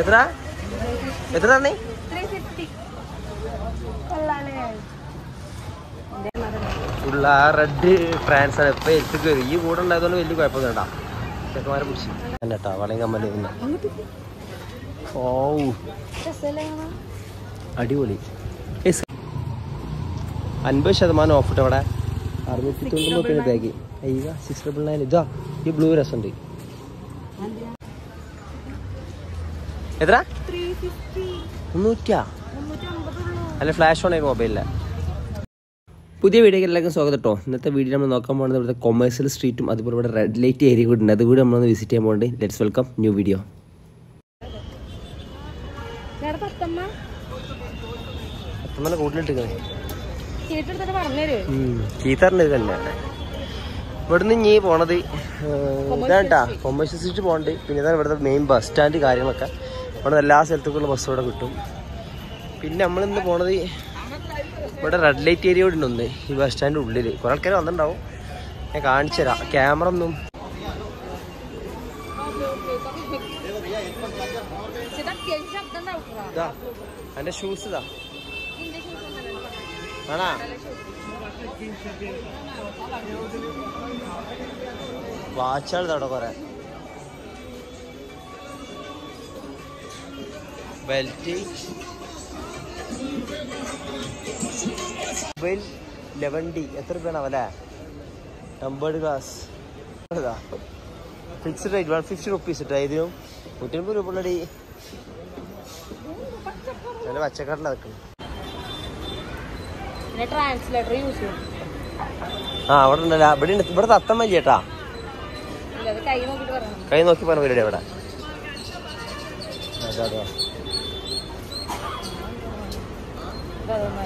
എത്ര? എത്ര നീ ഉള്ള ആ റെഡ് ഫ്രാൻസ് ആണ്. ഇപ്പൊ എത്തി കയറി ഈ കൂടെ ഉണ്ടായതുകൊണ്ട് വലിയ കുഴപ്പമൊന്നും ഉണ്ടാ ചെക്കന്മാരെ പിടിച്ചു. കേട്ടോ വളയും കമ്മൽ ഓ. അടിപൊളി. അൻപത് ശതമാനം ഓഫ് ഇട്ട് അവിടെ അറുന്നൂറ്റി തൊണ്ണൂറ് ബാഗ് അയ്യ സിക്സ് ഡബിൾ നയൻ ഇതാ ഈ ബ്ലൂ രസമുണ്ട്. എത്ര അല്ല ഫ്ലാഷ് ഓൺ ആയി മൊബൈലിലെ പുതിയ വീഡിയോക്ക് എല്ലാവർക്കും സ്വാഗതം കേട്ടോ ഇന്നത്തെ വീഡിയോ നമ്മൾ നോക്കാൻ പോകുന്നത് ഇവിടുത്തെ കൊമേഴ്സ്യൽ സ്ട്രീറ്റും അതുപോലെ ഇവിടെ റെഡ് ലൈറ്റ് ഏരിയ കൂടി ഉണ്ട്. അതുകൂടി നമ്മളൊന്ന് വിസിറ്റ് ചെയ്യാൻ പോകുന്നുണ്ട് ലെറ്റ്സ് വെൽക്കം ന്യൂ വീഡിയോ ഇവിടുന്ന് ഇനി പോണത് ഇതാണ് കൊമേഴ്സ്യൽ സ്ട്രീറ്റ് പോകണ്ട്. പിന്നെ ഇതാണ് ഇവിടുത്തെ മെയിൻ ബസ് സ്റ്റാൻഡ് കാര്യങ്ങളൊക്കെ. ഇവിടെ എല്ലാ സ്ഥലത്തേക്കുള്ള ബസ്സും ഇവിടെ കിട്ടും. പിന്നെ നമ്മളിന്ന് പോണത് ഇവിടെ റെഡ് ലൈറ്റ് ഏരിയ കൂടി ഉണ്ട് ഈ ബസ് സ്റ്റാൻഡിന്റെ ഉള്ളിൽ കുറേ ആൾക്കാർ വന്നിട്ടുണ്ടാവും. ഞാൻ കാണിച്ചു തരാം. ക്യാമറ ഒന്നും. എന്റെ ഷൂസ് ഇതാ. ആണാ? വാച്ചുകൾ അവിടെ കുറെ. ബെൽറ്റ് മൊബൈൽ ലെവൻ ഡി എത്ര രൂപയാണ് അവലെ tempered glass fixed rate one fifty rupees ഇട്ടാ ഇതിനും നൂറ്റമ്പത് രൂപ ഉള്ളടി. നല്ല യൂസ് ആ അവിടെ ഉണ്ടല്ലോ ഇവിടെ ഉണ്ട്. ഇവിടെ ചേട്ടാ? നോക്കിട്ട് പറയണം. കൈ നോക്കി പറഞ്ഞ പരിപാടി അവിടെ അതെ അതെ.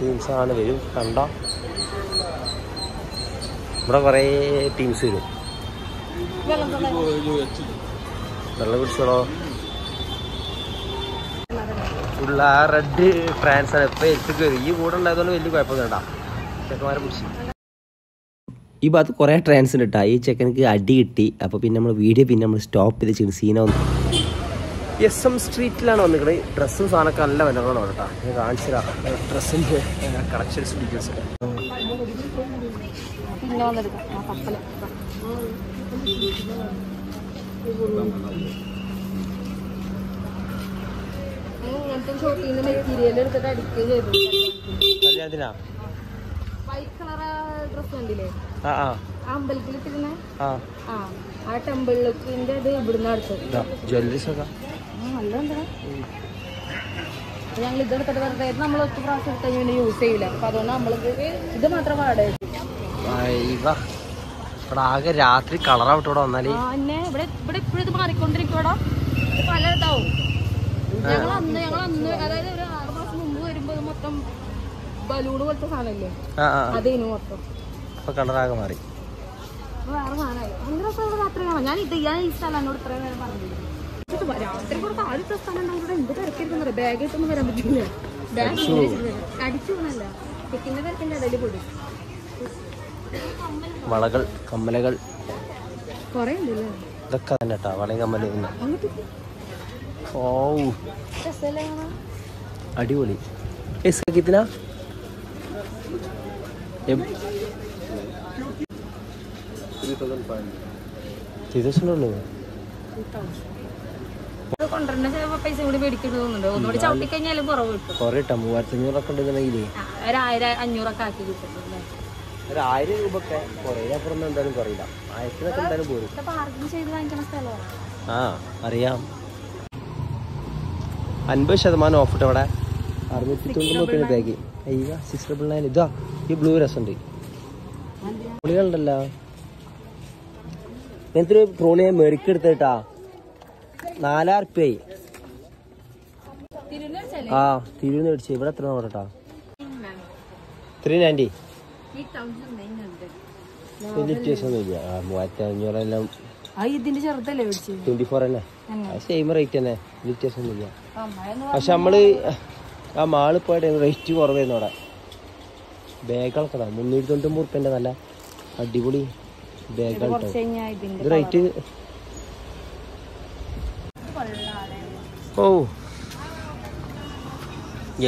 ടീംസ് ആണ് വരും കണ്ട. ഇവിടെ കുറേ ടീംസ് വരും. വെള്ളം കുടിച്ചോളോ. ഉള്ള ആ റെഡ് ഫ്രാൻസ് ആണ് എപ്പോൾ എത്തി കയറി ഈ കൂടെ ഉണ്ടായതുകൊണ്ട് വലിയ കുഴപ്പമൊന്നും ഉണ്ടാ ചെക്കന്മാരെ പിടിച്ചു. ഈ ഭാഗത്ത് കുറേ ട്രാൻസ് ഉണ്ട് കേട്ടോ ഈ ചെക്കനക്ക് അടി കിട്ടി. അപ്പോൾ പിന്നെ നമ്മൾ വീഡിയോ പിന്നെ നമ്മൾ സ്റ്റോപ്പ് ചെയ്ത് സീന വന്നു എസ് എം സ്ട്രീറ്റിലാണ് വന്നിരിക്കുന്നത് ഡ്രസ്സും സാധനമൊക്കെ നല്ല വിലകളാണ് കേട്ടോ. ഞാൻ കാണിച്ചു തരാം. ഡ്രസ്സിന്റെ collections details white colour dress കണ്ടില്ലേ? ആ ആ. ആ അമ്പലത്തിൽ ഇട്ടിരുന്ന ആ ആ ആ ടെമ്പിൾ ലുക്കിന്റെ ഇത് ഇവിടുന്ന് അടുത്തത് ഇതാ ജ്വല്ലറീസ് ഒക്കെ. നല്ല എന്താ ഞങ്ങൾ ഇതെടുത്തിട്ട് വെറുതെ നമ്മൾ ഒറ്റ പ്രാവശ്യം എടുത്ത് കഴിഞ്ഞാൽ യൂസ് ചെയ്യില്ല അപ്പൊ അതുകൊണ്ട് നമ്മളിത് ഇത് മാത്രം വാടക ഇവ ഇവിടെ ആകെ രാത്രി കളറാവട്ടെ ഇവിടെ വന്നാൽ. ഇവിടെ ഇവിടെ ഇപ്പോഴും ഇത് മാറിക്കൊണ്ടിരിക്കോടാ ഇത് പല ഇതാവും. ഞങ്ങൾ അന്ന് ഞങ്ങൾ അന്ന് അതായത് ഒരു ആറ് മാസം മുമ്പ് വരുമ്പോ മൊത്തം ബലൂൺ പോലത്തെ സാധനമില്ലേ അതേനു മൊത്തം. ഇപ്പൊ കളറാകെ മാറി. അപ്പൊ വേറെ സാധനമായി ഭയങ്കര രാത്രി ഞാൻ ഇത് ഞാൻ ഈ സ്ഥലം എന്നോട് ഇത്രയും നേരം പറഞ്ഞില്ല രാത്രി ആദ്യത്തെ സ്ഥലം ഉണ്ടാവും ഇവിടെ എന്ത് തിരക്കിരിക്കുന്നത് ബാഗ് ഇട്ടൊന്നും വരാൻ പറ്റില്ല ബാഗ് അടിച്ചു പോകണല്ല കുട്ടിന്റെ തിരക്കിന്റെ ഇടയിൽ പോയി. വളകൾ കമ്മലകൾ. കൊറേ ഉണ്ടല്ലേ ഇതൊക്കെ തന്നെ കേട്ടോ വളയും കമ്മൽ അടിപൊളി. ഇതിനാ കൊണ്ടുവരുന്ന പൈസ കൂടി തോന്നുന്നുണ്ട്. ഒന്നുകൂടി ചവിട്ടി കഴിഞ്ഞാലും കുറവ് കിട്ടും. കൊറേ ഇട്ടാ മൂവായിരത്തി അഞ്ഞൂറൊക്കെ ഉണ്ടെന്നുണ്ടെങ്കിലേ ആ, ആയിരം അഞ്ഞൂറൊക്കെ ആക്കി ഒരു ആയിരം രൂപ ഒക്കെ കുറേ അപ്പുറം എന്തായാലും കുറയില്ല. ആയിരത്തിനൊക്കെ എന്തായാലും പോരും. ഇപ്പൊ പാർക്കിംഗ് ചെയ്ത് വാങ്ങിക്കണ സ്ഥലമാണ് ആ അറിയാം. അൻപത് ശതമാനം ഓഫ് ഇട്ട് അവിടെ അറുന്നൂറ്റി തൊണ്ണൂറ് രൂപ ബാഗ് അയ്യ സിക്സ് ഡബിൾ നയൻ ഇതാ ഈ ബ്ലൂ രസമുണ്ട്. ട്രോളികളുണ്ടല്ലോ ഇങ്ങനത്തെ ഒരു ട്രോളി ഞാൻ നാലായിരം തിരുവനന്തപുരം ആ തിരുവനന്തപുരം ഇവിടെ എത്ര നോക്കട്ടാ ത്രീ നയന്റി ഈ തൗസൻഡ് വലിയ വ്യത്യാസമൊന്നുമില്ല ആ മൂവായിരത്തി അഞ്ഞൂറെല്ലാം ആ ഇതിന്റെ ചെറുതല്ലേ മേടിച്ചു? ട്വന്റി ഫോർ തന്നെ അങ്ങനെ. അത് സെയിം റേറ്റ് തന്നെ വലിയ വ്യത്യാസമൊന്നുമില്ല അമ്മായെന്ന് പക്ഷെ നമ്മൾ ആ മാളിൽ പോയിട്ട് റേറ്റ് കുറവായിരുന്നു അവിടെ. ബാഗുകളൊക്കെ. മുന്നൂറ്റി തൊണ്ണൂറ് റുപ്യന്റെ നല്ല അടിപൊളി ബാഗുകൾ ഇത് റേറ്റ് ഓ.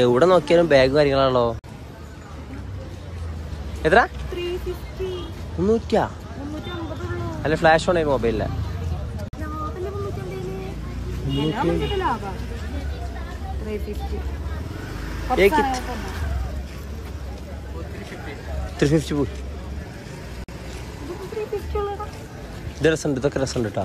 എവിടെ നോക്കിയാലും ബാഗ് കാര്യങ്ങളാണല്ലോ. എത്ര മുന്നൂറ്റാ അല്ല ഫ്ലാഷ് ഓൺ ആയിരുന്നു മൊബൈലിൽ ത്രീ ഫിഫ്റ്റി പോയി. ഇത് രസമുണ്ട് ഇതൊക്കെ രസമുണ്ട് കേട്ടോ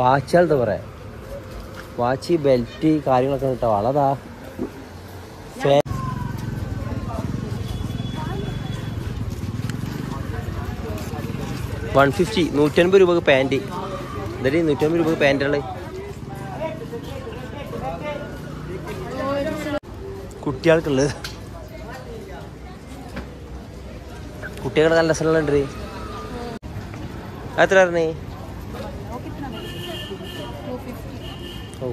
എന്താ പറയാ? വാച്ച് ബെൽറ്റ് കാര്യങ്ങളൊക്കെ കിട്ടാ വളതാ. വൺ ഫിഫ്റ്റി നൂറ്റൻപത് രൂപക്ക് പാന്റ് എന്നിട്ട് നൂറ്റൻപത് രൂപക്ക് പാന്റുള്ളത് കുട്ടികൾക്കുള്ളത് കുട്ടികളുടെ നല്ല സ്ഥലമുണ്ട് എത്ര പറഞ്ഞേ ഓ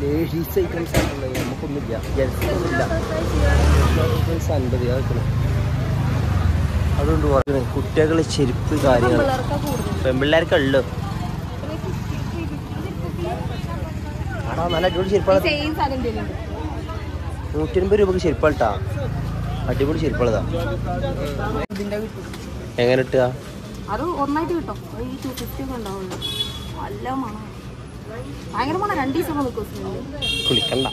ലേഡീസ് ഐറ്റംസ് ആണുള്ളത് നമുക്കൊന്നുമില്ല. ജെൻസ് ഒന്നുമില്ല. ഐറ്റംസ് അൻപത് അതൊക്കെ അതുകൊണ്ട് പറയുന്നത് കുട്ടികളെ ചെരുപ്പ് കാര്യങ്ങൾ പെൺപിള്ളേർക്ക് ഉള്ളു. ആടാ നല്ല അടിപൊളി ചെരുപ്പാണ്. നൂറ്റി അൻപത് രൂപക്ക് ചെരുപ്പാട്ടാ അടിപൊളി ചെരുപ്പുള്ളതാ എങ്ങനെ ഇട്ടുക അത് ഒന്നായിട്ട് കിട്ടും. ഈ ടു ഫിഫ്റ്റി ഒക്കെ ഉണ്ടാവുള്ളൂ. നല്ല മണം. ഭയങ്കര മണം. രണ്ട് ദിവസം നിൽക്കും സ്മെല്ല് കുളിക്കണ്ട.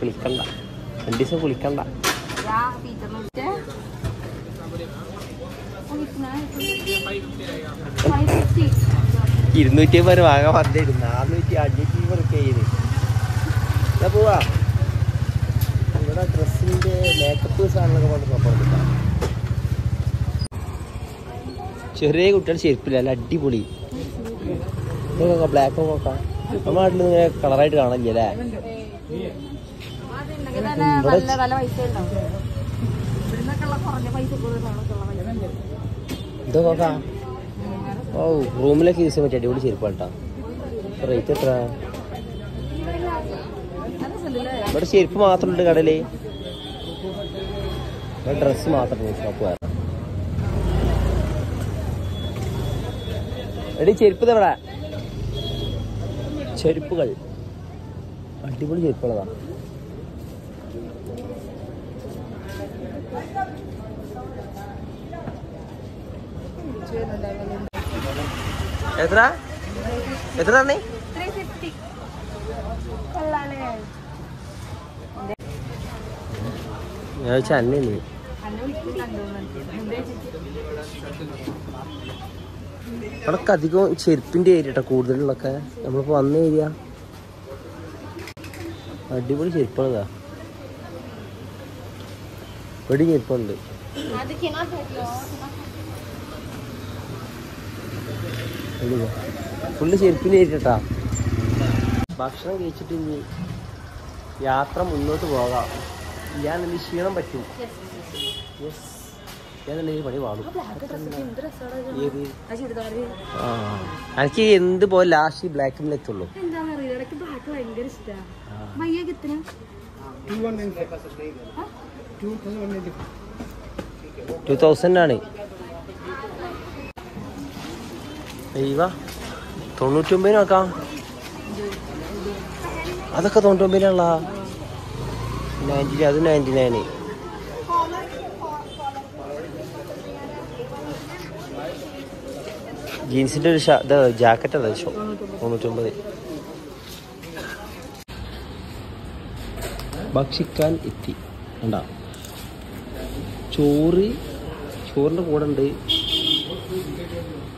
കുളിക്കണ്ട. രണ്ട് ദിവസം കുളിക്കണ്ട. ഇരുന്നൂറ്റി അമ്പത് വാങ്ങാൻ വന്നിരുന്നു. നാനൂറ്റി അഞ്ഞൂറ്റി അമ്പതൊക്കെ ചെയ്ത് എന്നാ പോവാ. ഇവിടെ ഡ്രസ്സിന്റെ മേക്കപ്പ് സാധനങ്ങളൊക്കെ കൊണ്ട് നോക്കാം ചെറിയ കുട്ടികൾ ചെരുപ്പില്ല. അല്ല അടിപൊളി. ബ്ലാക്ക് നോക്കാം നമ്മുടെ നാട്ടിൽ ഇങ്ങനെ കളറായിട്ട് കാണില്ല അല്ലേ? നോക്കാം. ഓ റൂമിലൊക്കെ യൂസ് ചെയ്യാൻ പറ്റിയ അടിപൊളി ചെരുപ്പാട്ടാ റേറ്റ് എത്ര? ഇവിടെ ചെരുപ്പ് മാത്രമുണ്ട് കടയിൽ. ഇവിടെ ഡ്രസ്സ് മാത്രമേ ഷോപ്പ് വേറെ. എടി ചെരുപ്പ് ഇവിടെ ചെരുപ്പുകൾ. അടിപൊളി ചെരുപ്പുകളതാണ്. എത്ര എത്ര തന്നെ ഞാൻ വെച്ചാൽ അല്ലേ? അവിടൊക്കെ അധികം ചെരുപ്പിന്റെ ഏരിയ കേട്ടോ കൂടുതലുള്ളൊക്കെ നമ്മളിപ്പോ വന്ന ഏരിയ അടിപൊളി ചെരുപ്പുള്ളതാ ഇവിടെ ചെരുപ്പുണ്ട്. ഫുള്ള് ചെരുപ്പിന്റെ ഏരിയ കേട്ടാ ഭക്ഷണം കഴിച്ചിട്ട് ഇനി യാത്ര മുന്നോട്ട് പോകാം. ഞാൻ എന്ത് ക്ഷീണം പറ്റും യെസ് ഈ പണി എനിക്ക് എന്ത് പോലെ ലാസ്റ്റ് ബ്ലാക്കിൽ എത്തുള്ളൂ ഇടയ്ക്ക് ബ്ലാക്ക് എത്ര? ടു തൗസൻഡ് ആണ്. അയ്യവ തൊണ്ണൂറ്റൊമ്പതിന് നോക്കാം. അതൊക്കെ തൊണ്ണൂറ്റൊമ്പതിനുള്ള നയന്റി അത് നയന്റി നയന് ജീൻസിന്റെ ഒരു ജാക്കറ്റ് അതാ ഷോ മുന്നൂറ്റൊമ്പത്. ഭക്ഷിക്കാൻ എത്തി. കണ്ടാ? ചോറ് ചോറിന്റെ കൂടെ ഉണ്ട്.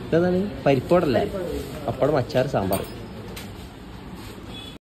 ഇതെന്താണ്? പരിപ്പോടല്ലേ അപ്പടം അച്ചാർ സാമ്പാർ